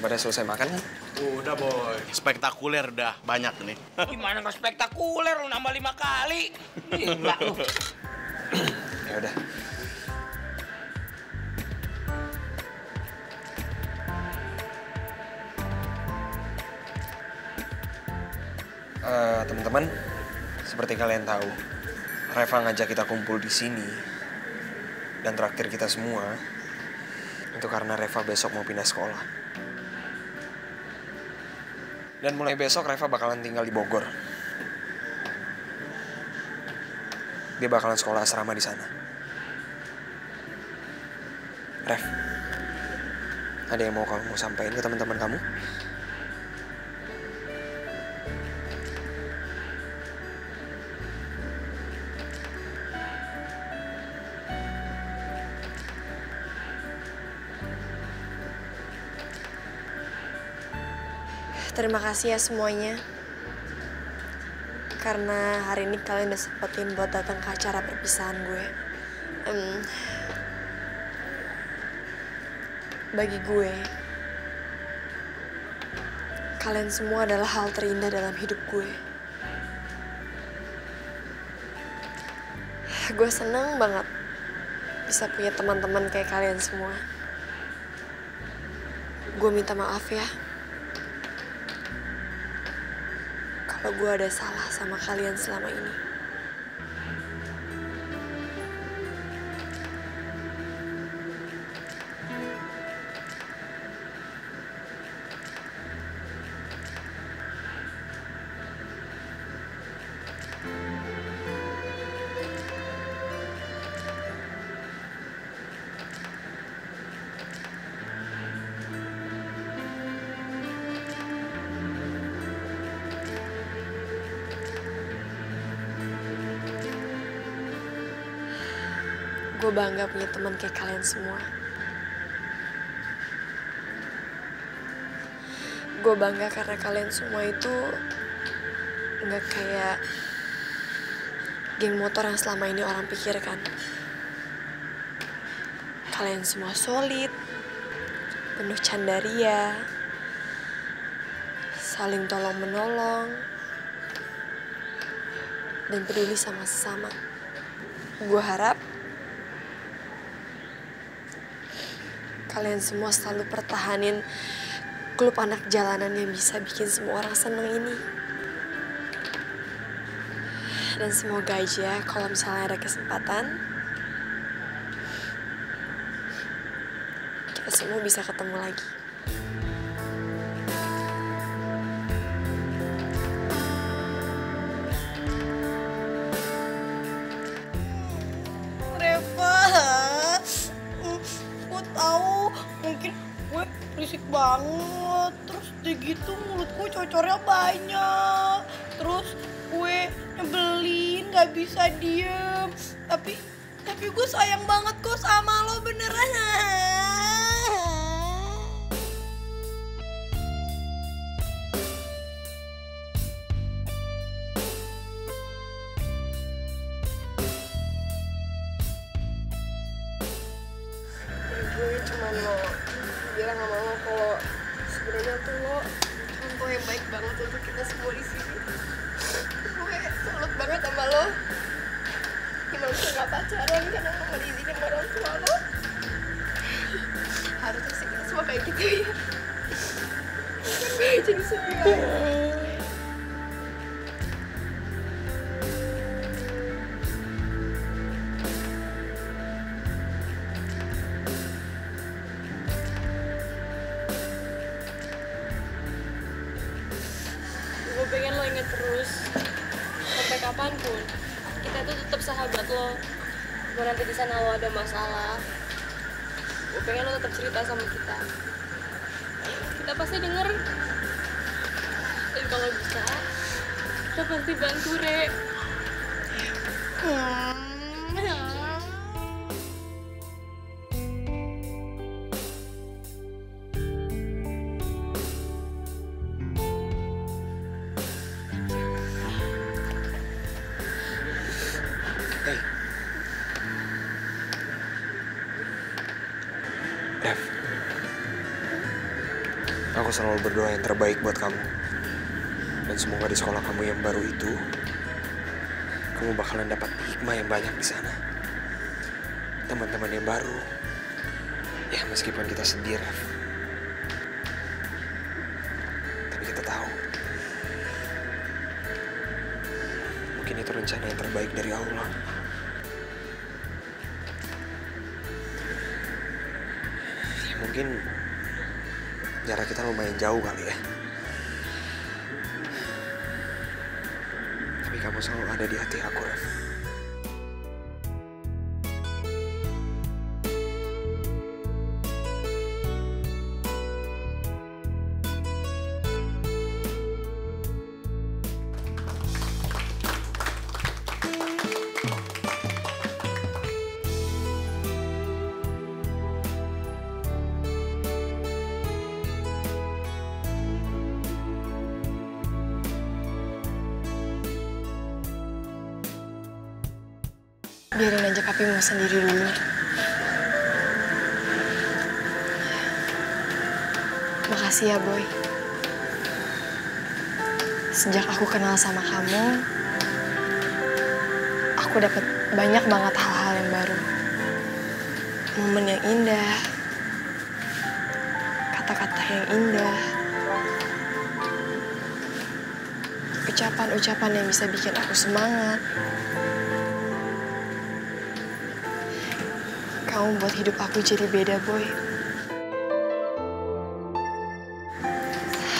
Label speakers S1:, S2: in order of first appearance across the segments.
S1: Udah pada selesai makan kan?
S2: Udah boy, spektakuler dah banyak nih.
S3: Gimana nggak spektakuler lu nambah lima kali? Gila lu.
S1: Ya udah. Eh, teman-teman, seperti kalian tahu, Reva ngajak kita kumpul di sini dan traktir kita semua itu karena Reva besok mau pindah sekolah. Dan mulai besok Reva bakalan tinggal di Bogor. Dia bakalan sekolah asrama di sana. Rev, ada yang mau kamu sampaikan ke teman-teman kamu?
S4: Terima kasih ya semuanya. Karena hari ini kalian udah sempetin buat datang ke acara perpisahan gue. Em, bagi gue, kalian semua adalah hal terindah dalam hidup gue. Gue seneng banget bisa punya teman-teman kayak kalian semua. Gue minta maaf ya. Kalau gue ada salah sama kalian selama ini. Gue bangga punya teman kayak kalian semua. Gue bangga karena kalian semua itu nggak kayak geng motor yang selama ini orang pikirkan. Kalian semua solid, penuh candaria, saling tolong menolong, dan peduli sama sesama. Gue harap kalian semua selalu pertahanin klub anak jalanan yang bisa bikin semua orang seneng ini. Dan semoga aja kalau misalnya ada kesempatan, kita semua bisa ketemu lagi.
S5: Banget. Terus udah gitu mulut gue cocornya banyak. Terus gue nyebelin, gak bisa diem. Tapi tapi gue sayang banget kok sama lo beneran.
S4: lo kalau sebenarnya tuh lo contoh yang baik banget untuk kita semua di sini. Gue salut banget sama lo. Gimana bisa gak pacaran karena lo gak diizinin sama orang tua lo. Harusnya sih kita semua kayak gitu ya. Gue jadi sedih
S6: mau nanti di sana lo ada masalah gue pengen lo tetap cerita sama kita. Kita pasti denger. Dan kalau bisa kita pasti bantu re
S1: Hey. Aku selalu berdoa yang terbaik buat kamu. Dan semoga di sekolah kamu yang baru itu, kamu bakalan dapat hikmah yang banyak di sana. Teman-teman yang baru. Ya meskipun kita sedih. Tapi kita tahu. Mungkin itu rencana yang terbaik dari Allah. Ya mungkin jarak kita lumayan jauh kali ya. Tapi kamu selalu ada di hati aku, Ref.
S4: Biarin aja papi mau sendiri dulu. Makasih ya, Boy. Sejak aku kenal sama kamu, aku dapat banyak banget hal-hal yang baru. Momen yang indah, kata-kata yang indah, ucapan-ucapan yang bisa bikin aku semangat. Kamu buat hidup aku jadi beda, Boy.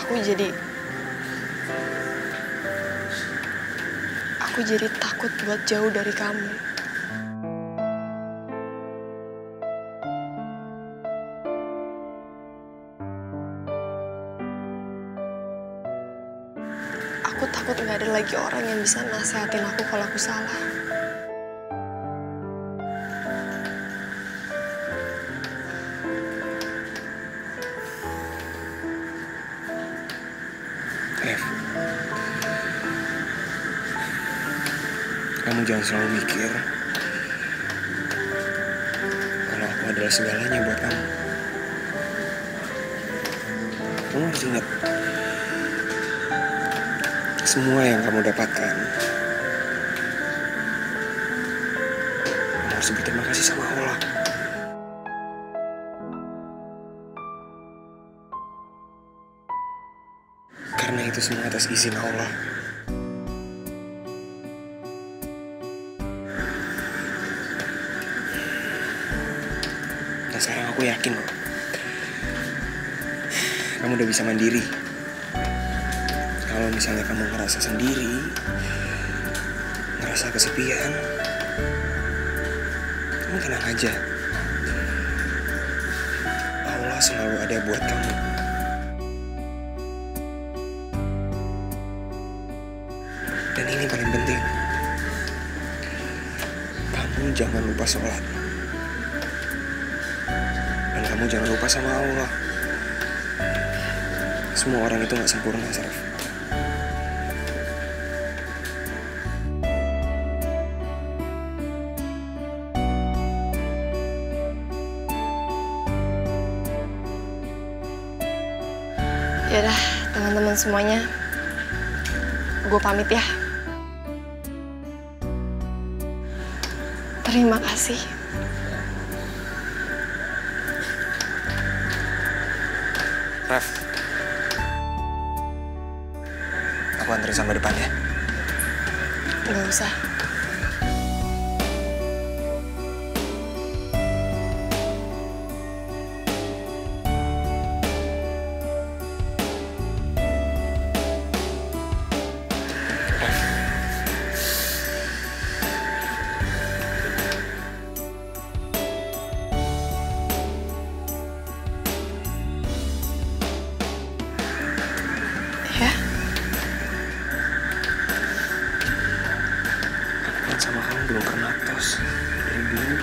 S4: Aku jadi... Aku jadi takut buat jauh dari kamu. Aku takut nggak ada lagi orang yang bisa nasehatin aku kalau aku salah.
S1: Kamu jangan selalu mikir kalau aku adalah segalanya buat kamu. Kamu harus ingat semua yang kamu dapatkan. Kamu harus berterima kasih sama Allah. Itu semua atas izin Allah. Dan sekarang aku yakin kok. Kamu udah bisa mandiri. Kalau misalnya kamu ngerasa sendiri, ngerasa kesepian, kamu tenang aja. Allah selalu ada buat kamu. Dan ini paling penting. Kamu jangan lupa sholat. Dan kamu jangan lupa sama Allah. Semua orang itu gak sempurna, Sarif.
S4: Yaudah, teman-teman semuanya, gue pamit ya. Terima kasih.
S1: Ref. Aku anterin sampai depan ya.
S4: Gak usah.
S1: Belum pernah tos. Dari dulu.